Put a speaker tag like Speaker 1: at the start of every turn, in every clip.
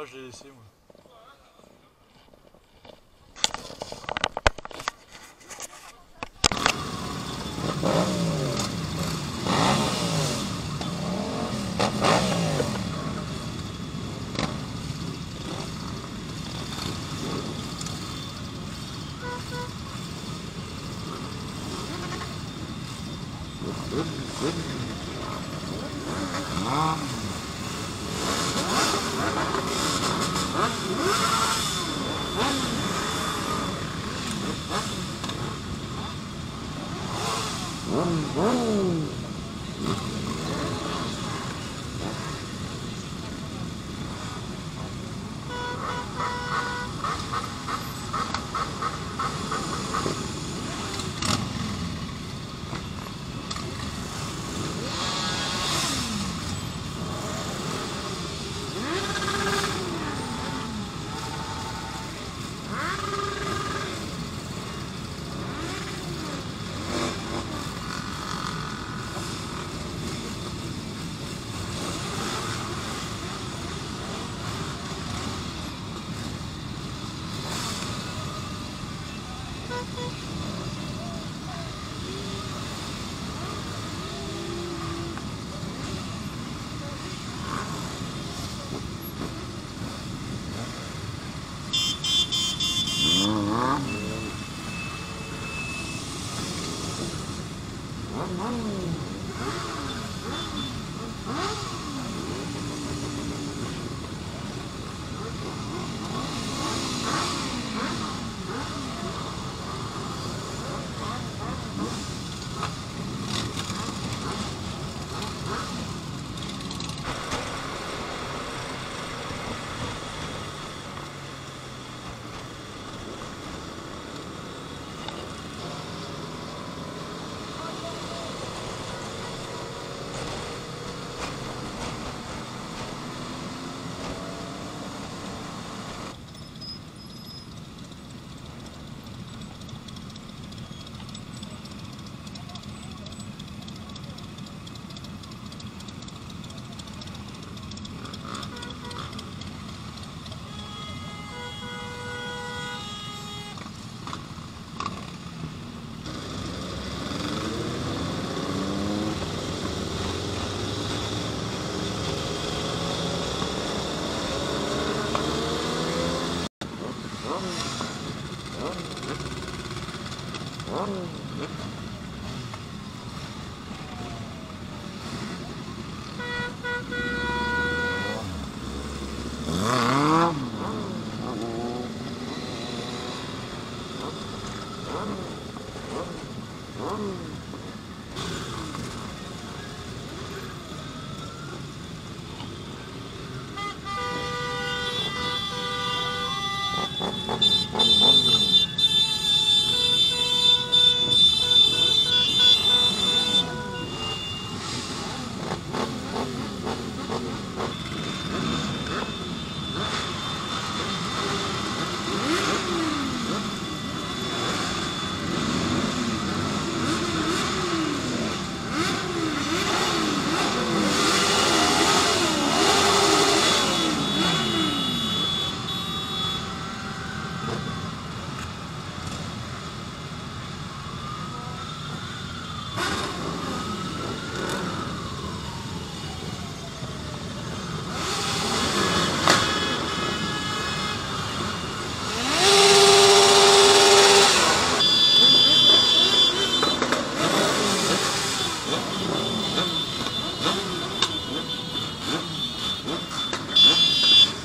Speaker 1: là, je laissé, moi.
Speaker 2: Thank
Speaker 3: you. 음.
Speaker 4: 음.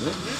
Speaker 4: 네?